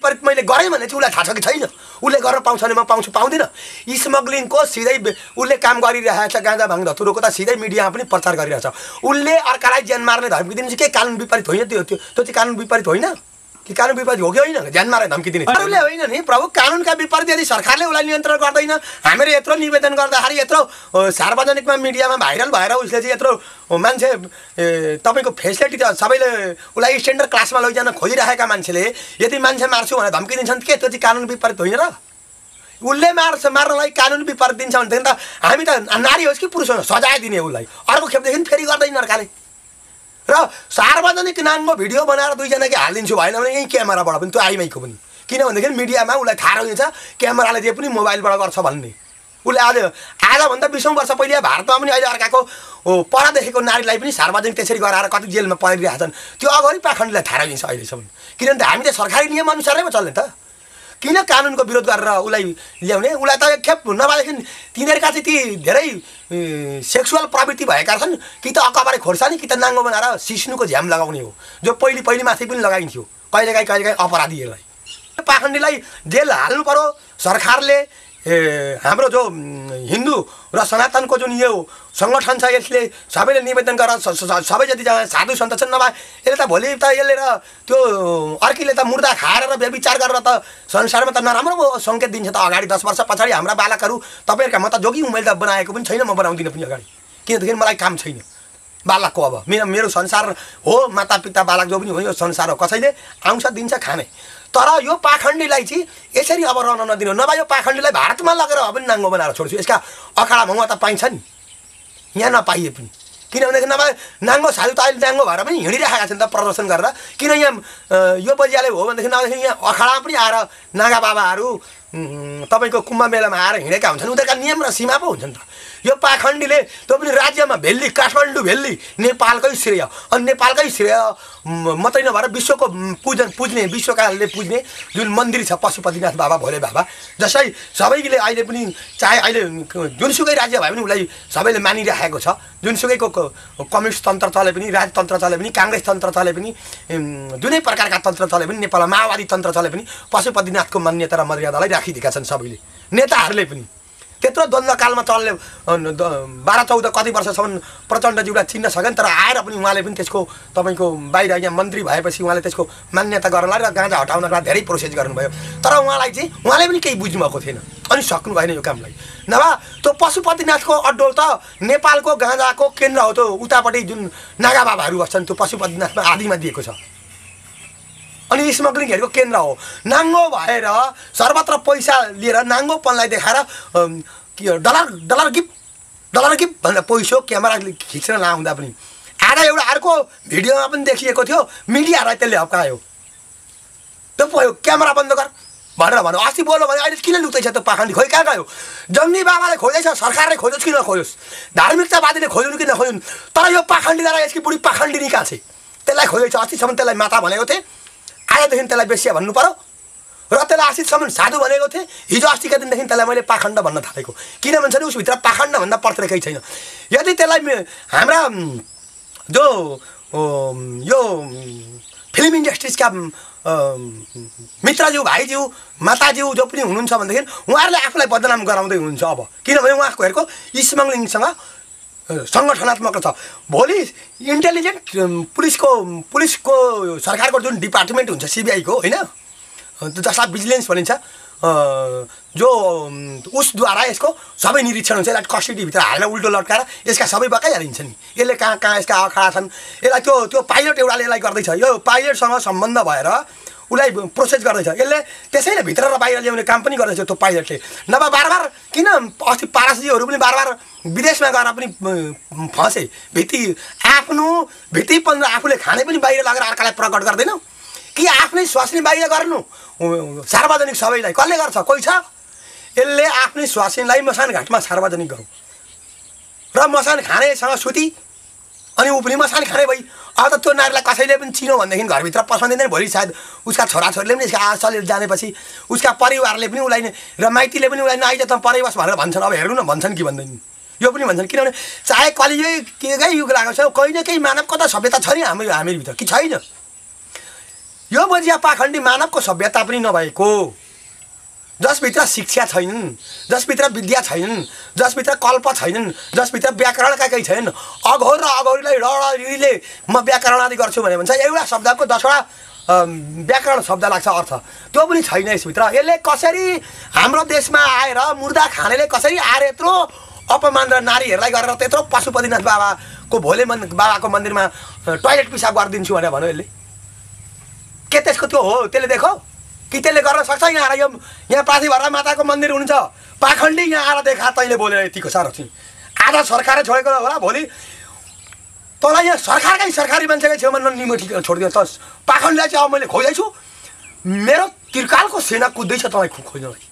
विपरीत मैले गरेँ भने चाहिँ उसलाई थाहा छ कि छैन? उसले गर्न पाउँछ भने म पाउँछु पाउँदिनँ। स्मग्लिङको सिधै उसले काम गरिरहेछ गाँजा भाङ धतुरोको त सिधै मिडियामा पनि प्रचार गरिरहेछ। उसले अर्कालाई ज्यान मार्ने धम्की दिनु चाहिँ के कानुन विपरीत होइन त्यो त्यो त्यो चाहिँ कानुन विपरीत होइन? कि कानुन विपरीत हो कि होइन ज्यान मार्ने धम्की दिने अरूले होइन नि प्रभु कानुनका विपरीत यदि सरकारले उसलाई नियन्त्रण गर्दैन हामीहरू यत्रो निवेदन गर्दाखेरि यत्रो सार्वजनिकमा मिडियामा भाइरल भएर उसले चाहिँ यत्रो मान्छे तपाईँको फेसिलिटी त सबैले उसलाई स्ट्यान्डर्ड क्लासमा लैजान खोजिरहेका मान्छेले यदि मान्छे मार्छु भनेर धम्की दिन्छन् के त्यो चाहिँ कानुन विपरीत होइन र उसले मार्छ मार्नलाई कानुन विपरीत दिन्छ भनेदेखि त हामी त नारी होस् कि पुरुष होस् सजाय दिने उसलाई अर्को खेपदेखि फेरि गर्दैन अर्काले र सार्वजनिक नाङ्गो भिडियो बनाएर दुईजना कि हालिदिन्छु भएन भने यहीँ क्यामेराबाट पनि त्यो आइमाईको पनि। किनभनेदेखि मिडियामा उसलाई थाहा रहन्छ क्यामेराले जे पनि मोबाइलबाट गर्छ भन्ने। उसले आज आजभन्दा बिसौँ वर्ष पहिले भारतमा पनि अहिले अर्काको पढादेखिको नारीलाई पनि सार्वजनिक त्यसरी गराएर कति जेलमा परिरहेछन् त्यो अगाडि पाखण्डलाई थाहा रहन्छ अहिलेसम्म। किनभने हामी त सरकारी नियम अनुसारै पो चल्ने त। किन कानुनको विरोध गरेर उसलाई ल्याउने? उसलाई त एकखेप नभएदेखि तिनीहरूका चाहिँ ती धेरै सेक्सुअल प्रवृत्ति भएका छन्। कि त अकबारे खोर्सानी कि त नाङ्गो बनाएर सिस्नुको झ्याम लगाउने हो। जो पहिले पहिले माथि पनि लगाइन्थ्यो। कहिलेकाहीँ कहिलेकाहीँ अपराधीहरूलाई पाखण्डीलाई जेल हाल्नु पर्यो। सरकारले हाम्रो जो हिन्दू र सनातनको जुन यो सङ्गठन छ यसले सबैले निवेदन गरेर सबै जति साधु सन्त छन् नभए यसले त भोलि त यसले र त्यो अर्कीले त मुर्दा खाएर र व्यविचार गरेर त संसारमा त नराम्रो सङ्केत दिन्छ त अगाडि दस वर्ष पछाडि हाम्रा बालकहरू तपाईँहरूका म त जोगी मैले त बनाएको पनि छैन म बनाउँदिनँ पनि अगाडि किनदेखि मलाई काम छैन बालकको अब। मेरो मेरो संसार हो मातापिता बालक जो पनि हो यो संसार हो। कसैले आउँछ दिन्छ खाने। तर यो पाखण्डीलाई चाहिँ यसरी अब रहन नदिनु। नभए यो पाखण्डीलाई भारतमा लगेर अब पनि नाङ्गो बनाएर छोड्छु। यसका अखाडा भङ्गा त पाइन्छ नि। यहाँ नपाइए पनि। किनभनेदेखि नभए नाङ्गो साधु त अहिले नाङ्गो भएर पनि हिँडिरहेका छन् त प्रदर्शन गरेर। किन यहाँ यो बजियाले हो भनेदेखि नभएदेखि यहाँ अखाडा पनि आएर नागा बाबाहरू तपाईँको कुम्भ मेलामा आएर हिँडेका हुन्छन्। उनीहरूका नियम र सीमा पो हुन्छन् त। यो पाखण्डीले त्यो पनि राज्यमा भेल्ली काठमाडौँ भेल्ली नेपालकै श्रेय। अनि नेपालकै श्रेय मात्रै नभएर विश्वको पूजन पुज्ने विश्वकाले पुज्ने जुन मन्दिर छ पशुपतिनाथ बाबा भोले बाबा जसै सबैले अहिले पनि चाहे अहिले जुनसुकै राज्य भए पनि उसलाई सबैले मानिराखेको छ। जुनसुकैको कम्युनिस्ट तन्त्र चले पनि राजतन्त्र चले पनि काङ्ग्रेस तन्त्र चले पनि जुनै प्रकारका तन्त्र चले पनि नेपालमा माओवादी तन्त्र चले पनि पशुपतिनाथको मान्यता र मर्यादालाई राखिदिएका छन् सबैले। नेताहरूले पनि। त्यत्रो द्वन्द्वकालमा चल्ने बाह्र चौध कति वर्षसम्म प्रचण्डज्यूलाई चिन्न सकेन तर आएर पनि उहाँले पनि त्यसको तपाईँको बाहिर यहाँ मन्त्री भएपछि उहाँले त्यसको मान्यता गर्नलाई र गाँजा हटाउनलाई धेरै प्रोसेस गर्नुभयो। तर उहाँलाई चाहिँ उहाँले पनि केही बुझ्नु भएको थिएन। अनि सक्नु भएन यो कामलाई। नभए त्यो पशुपतिनाथको अड्डोल त नेपालको गाँजाको केन्द्र हो त्यो उतापट्टि जुन नागा बाबाहरू बस्छन् त्यो पशुपतिनाथमा आदिमा दिएको छ। अनि स्मग्लिङहरूको केन्द्र हो। नाङ्गो भएर सर्वत्र पैसा लिएर नाङ्गोपनलाई देखाएर dollar dollar gift dollar gift भनेर पैसो क्यामेरा खिच्न लाउँदा पनि। आज एउटा अर्को भिडियोमा पनि देखिएको थियो मिडियालाई त्यसले हप्कायो। त्यो पो क्यामेरा बन्द गर भनेर भन्यो। अस्ति बोल्यो भने अहिले किन लुक्दैछ त्यो पाखण्डी? खोइ कहाँ गयो? जङ्गी बाबाले खोज्दैछ सरकारले खोजोस् कि नखोजोस् धार्मिकतावादीले खोजुन् कि नखोजुन् तर यो पाखण्डीलाई यसकी बुढी पाखण्डी कहाँ छ त्यसलाई खोज्दैछ। अस्तिसम्म त्यसलाई माता भनेको थिएँ। आजदेखि त्यसलाई बेसिया भन्नु पऱ्यो र त्यसलाई अस्तिसम्म साधु भनेको थिएँ। हिजो अस्तिका दिनदेखि त्यसलाई मैले पाखण्ड भन्न थालेको। किन भन्छ भने उसभित्र पाखण्डभन्दा पर्थ्यो केही छैन। यदि त्यसलाई हाम्रा जो यो फिल्म इन्डस्ट्रिजका मित्रज्यू भाइज्यू माताज्यू जो पनि हुनुहुन्छ भनेदेखि उहाँहरूले आफूलाई बदनाम गराउँदै हुनुहुन्छ अब। किनभने उहाँहरूको स्मग्लिङसँग सङ्गठनात्मक छ। भोलि इन्टेलिजेन्ट पुलिसको पुलिसको सरकारको जुन डिपार्टमेन्ट हुन्छ सिबिआईको होइन? जसलाई भिजिलेन्स भनिन्छ जो उसद्वारा यसको सबै निरीक्षण हुन्छ यसलाई कस्टडीभित्र हालेर उल्टो लट्काएर यसका सबै बकाइहालिन्छ नि। यसले कहाँ कहाँ यसका अखाडा छन्? यसलाई त्यो त्यो पाइलट एउटाले यसलाई गर्दैछ। यो पाइलटसँग सम्बन्ध भएर उसलाई प्रोसेस गर्दैछ। यसले त्यसैले भित्र र बाहिर ल्याउने काम पनि गर्दैछ त्यो पाइलटले। नभए बार बार किन अस्ति पारसजीहरू पनि बार बार विदेशमा गएर पनि फँसे? भित्ति आफ्नो भित्तिपन आफूले खाने पनि बाहिर लगेर अर्कालाई प्रकट गर्दैनौ। कि आफ्नै स्वास्नी बाहिर गर्नु? सार्वजनिक सबैलाई। कसले गर्छ? कोही छ? यसले आफ्नै स्वास्नीलाई मसान घाटमा सार्वजनिक गरौँ। र मसान खानेसँग सुती अनि ऊ पनि मसान खाने भई। अब त त्यो नारीलाई कसैले पनि चिनो भनेदेखि घरभित्र पसाउँदैन भोलि सायद उसका छोराछोरीले पनि यसका आशले जानेपछि उसका परिवारले पनि उसलाई नै- र माइतीले पनि उसलाई नआइज त परिवास भनेर भन्छन्। अब हेर्नु न भन्छन् कि भन्दैन। यो पनि भन्छन्। किनभने चाहे कलियुगै युग लागेको छ कहीँ न केही मानवको त सभ्यता छ नि हाम्रो हामीभित्र कि छैन? यो मजिया पाखण्डी मानवको सभ्यता पनि नभएको। जसभित्र शिक्षा छैनन् जसभित्र विद्या छैनन् जसभित्र कल्प छैनन् जसभित्र व्याकरणका केही छैनन् अघोर र अघोरीलाई रडरीले म व्याकरण आदि गर्छु भने भन्छ एउटा शब्दको दसवटा व्याकरण शब्द लाग्छ अर्थ। त्यो पनि छैन यसभित्र। यसले कसरी हाम्रो देशमा आएर मुर्दा खानेले कसरी आएर यत्रो अपमान र नारीहरूलाई गरेर त्यत्रो पशुपतिनाथ बाबाको भोले मन बाबाको मन्दिरमा टोइलेट पिसाब गरिदिन्छु भनेर भन्यो यसले। के त्यसको त्यो हो? त्यसले देखो कि त्यसले गर्न सक्छ यहाँ आएर यो यहाँ पाथिभरा माताको मन्दिर हुन्छ। पाखण्डी यहाँ आएर देखा तैँले बोलेर यतिको साह्रो चाहिँ आज सरकारले छोडेको होला भोलि। तँलाई यहाँ सरकारकै सरकारी मान्छेकै छेउमा निमठी छोडिदियो त पाखण्डीलाई चाहिँ अब मैले खोज्दैछु। मेरो त्रिकालको सेना कुद्दैछ तँलाई खोज्नलाई